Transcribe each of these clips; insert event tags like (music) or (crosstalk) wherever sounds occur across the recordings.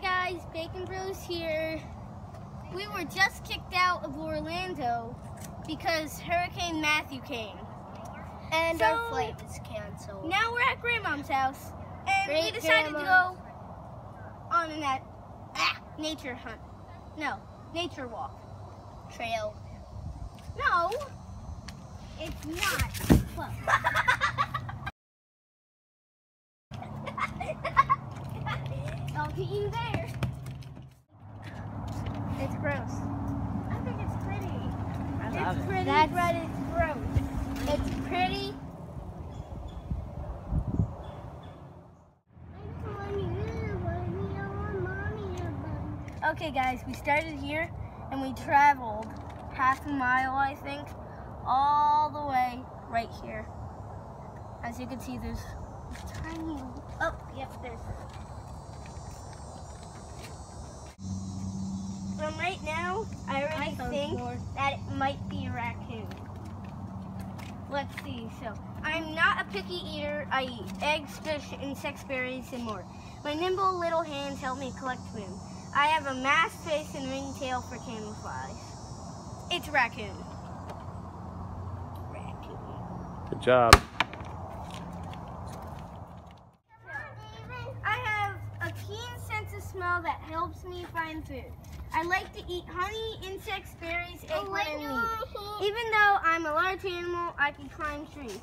guys, Bacon Bros here. We were just kicked out of Orlando because Hurricane Matthew came. And So- our flight was canceled. Now we're at Grandmom's house and we Great decided to go on a ah, nature hunt. No, nature walk. Trail. No, it's not. (laughs) You there. It's gross. I think it's pretty. I it's love it. pretty, That's- but it's gross. It's pretty. Okay, guys, we started here and we traveled half a mile, I think, all the way right here. As you can see, there's a tiny. Oh, yep, there's. Right now, I already iPhone think store. that it might be a raccoon. Let's see. So, I'm not a picky eater. I eat eggs, fish, insects, berries, and more. My nimble little hands help me collect food. I have a masked face and ring tail for camouflage. It's raccoon. Raccoon. Good job. I have a keen sense of smell that helps me find food. I like to eat honey, insects, berries, oh, eggplant, and meat. Even though I'm a large animal, I can climb trees.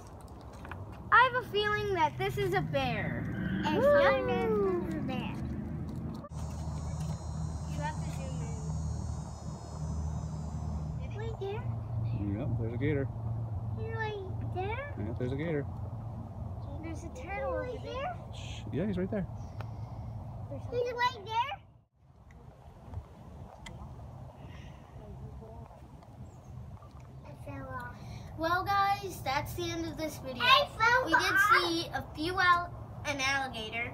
I have a feeling that this is a bear. And Woo! your is there. You have to zoom Right there. Yep, there's a gator. You're right there. Yep, there's a gator. There's a turtle over Right there. there. Yeah, he's right there. He's right there. I fell off. Well, guys, that's the end of this video. We did see a few out an alligator,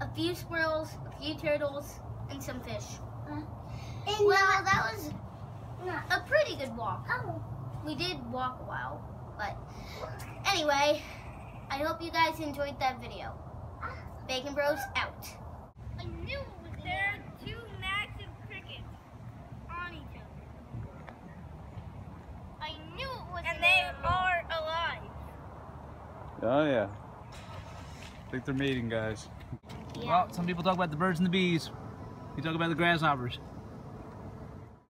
a few squirrels, a few turtles, and some fish. and Well, that was a pretty good walk. Oh. We did walk a while, but anyway, I hope you guys enjoyed that video. Ah. Bacon Bros out. I knew there are two massive crickets on each other. I knew it was And they are alive. Oh, yeah. I think they're mating, guys. Well, some people talk about the birds and the bees. You talk about the grasshoppers.